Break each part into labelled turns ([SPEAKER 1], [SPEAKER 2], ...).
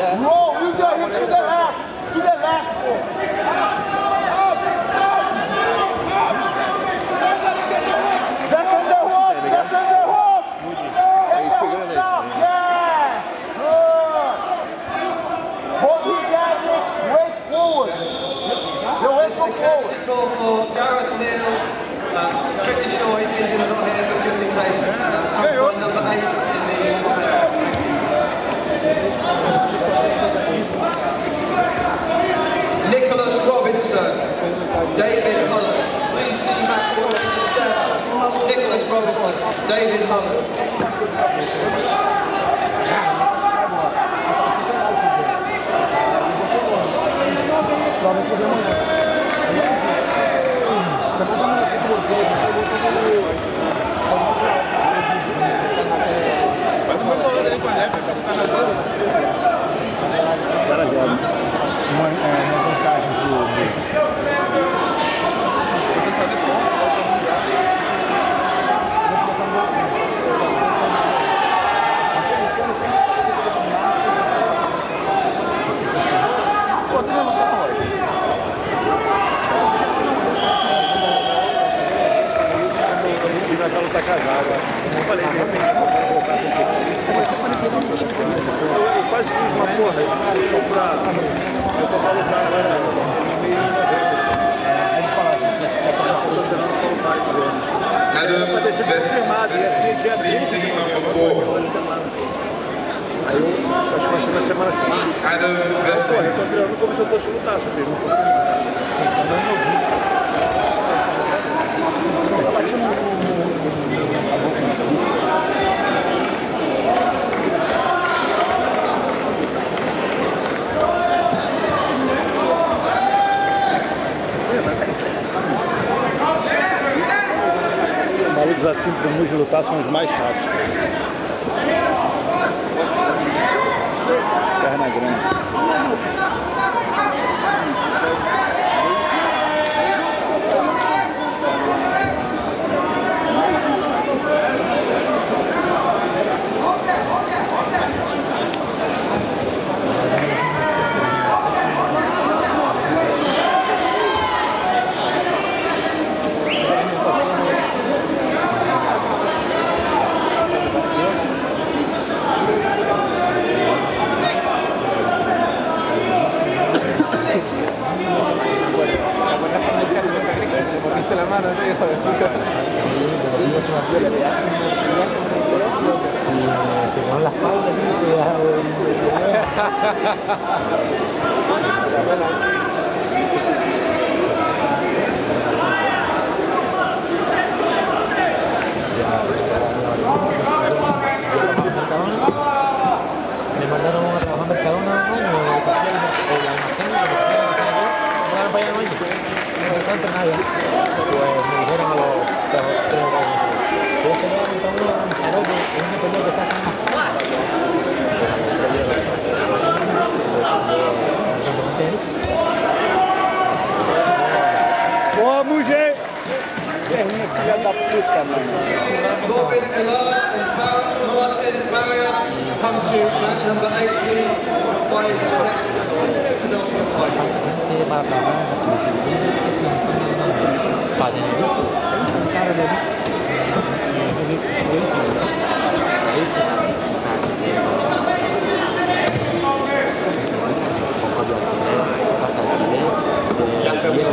[SPEAKER 1] Roll, use your hips to left. Left.
[SPEAKER 2] Cara, já uma, é, uma vantagem pro. E na casa tá casada. Eu falei, realmente, eu vou colocar porque. Eu, eu quase fiz uma porra, eu tô pra. Eu tô pra lutar agora em meio de novembro. Aí ele fala, você tá falando pra lutar. Era pra ter sido confirmado, ia ser dia 13 de novembro, semana. Aí eu acho que vai ser na semana seguinte.
[SPEAKER 3] Adam
[SPEAKER 2] Mas, porra, eu tô treinando como se eu fosse lutar, só que eu não confirmado. Assim pro Muji lutar são os mais chatos. Perna grande.
[SPEAKER 4] hermano, este hijo de puta. Y se las pautas, Me mandaron a trabajar en Mercadona, bueno, en el almacén, en el almacén, en el almacén, en el almacén, un tanto nada. Pues me dijeron a los tres años, yo quería montar uno en Sarote, es una pelea que se hace en más
[SPEAKER 2] Boa, Muji! Perninha filha da puta, mano.
[SPEAKER 5] Robin Millard and Barrett Martin Marius come to match number eight, please. Fight is the next penultimate fight.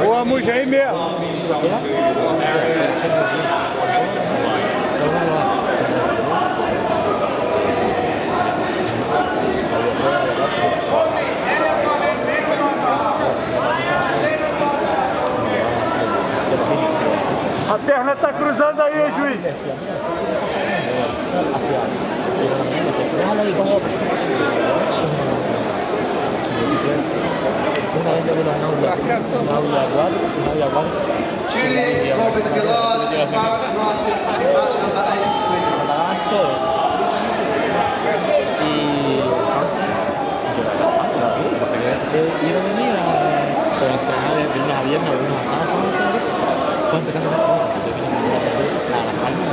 [SPEAKER 2] Boa, Muji aí mesmo. A perna tá cruzando aí, juiz.
[SPEAKER 5] Julian Robin Gillard Barrett Martin match number eight, please.
[SPEAKER 4] Y yo venía con entrenar de lunes a viernes, fue você a todo, porque yo vine a la palma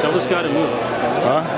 [SPEAKER 4] Tell
[SPEAKER 1] this guy to move.
[SPEAKER 2] Huh?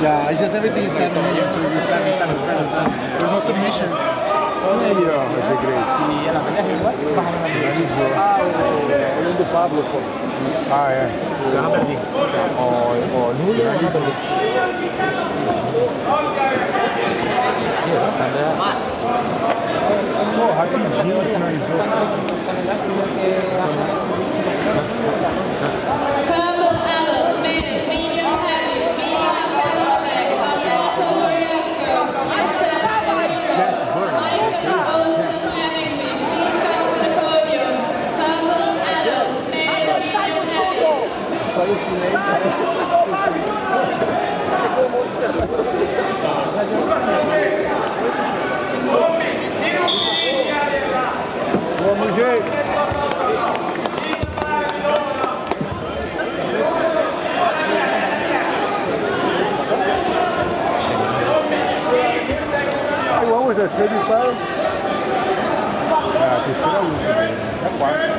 [SPEAKER 6] Yeah, it's just everything is seven million, so you're seven, seven, seven, seven. There's no submission.
[SPEAKER 1] Aí, ó, achei great. Olhando do Pablo, pô. Ah, é.
[SPEAKER 7] Berhenti. Oh, oh, dulu jangan berhenti. Iya, tanda
[SPEAKER 1] Pô, rapidinho finalizou. Descer de pé. É a terceira luta dele. É quarta.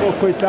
[SPEAKER 1] Pô, coitado.